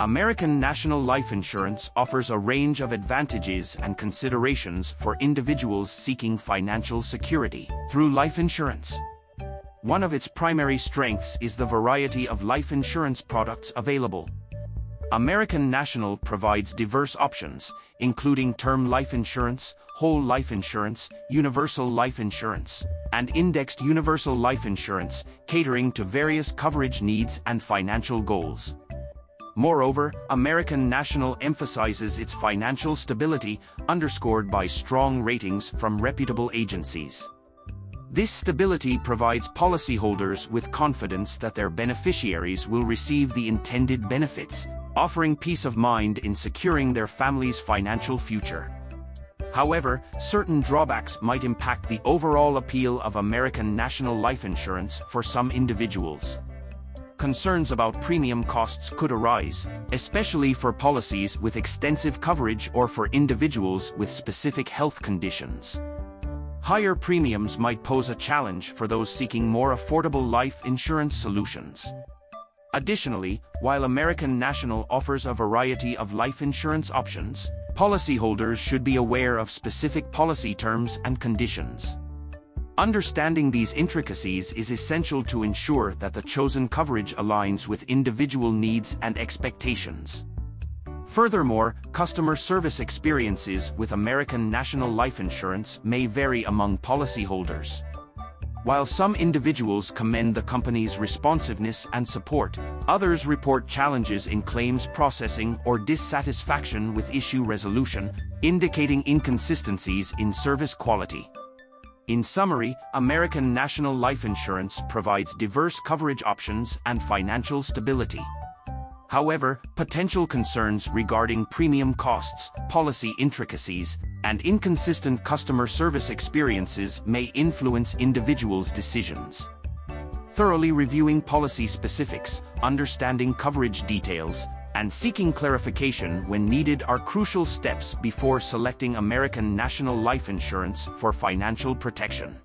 American National Life Insurance offers a range of advantages and considerations for individuals seeking financial security through life insurance. One of its primary strengths is the variety of life insurance products available. American National provides diverse options, including term life insurance, whole life insurance, universal life insurance, and indexed universal life insurance, catering to various coverage needs and financial goals. Moreover, American National emphasizes its financial stability, underscored by strong ratings from reputable agencies. This stability provides policyholders with confidence that their beneficiaries will receive the intended benefits, offering peace of mind in securing their family's financial future. However, certain drawbacks might impact the overall appeal of American National Life Insurance for some individuals concerns about premium costs could arise, especially for policies with extensive coverage or for individuals with specific health conditions. Higher premiums might pose a challenge for those seeking more affordable life insurance solutions. Additionally, while American National offers a variety of life insurance options, policyholders should be aware of specific policy terms and conditions. Understanding these intricacies is essential to ensure that the chosen coverage aligns with individual needs and expectations. Furthermore, customer service experiences with American National Life Insurance may vary among policyholders. While some individuals commend the company's responsiveness and support, others report challenges in claims processing or dissatisfaction with issue resolution, indicating inconsistencies in service quality. In summary, American National Life Insurance provides diverse coverage options and financial stability. However, potential concerns regarding premium costs, policy intricacies, and inconsistent customer service experiences may influence individuals' decisions. Thoroughly reviewing policy specifics, understanding coverage details, and seeking clarification when needed are crucial steps before selecting American National Life Insurance for financial protection.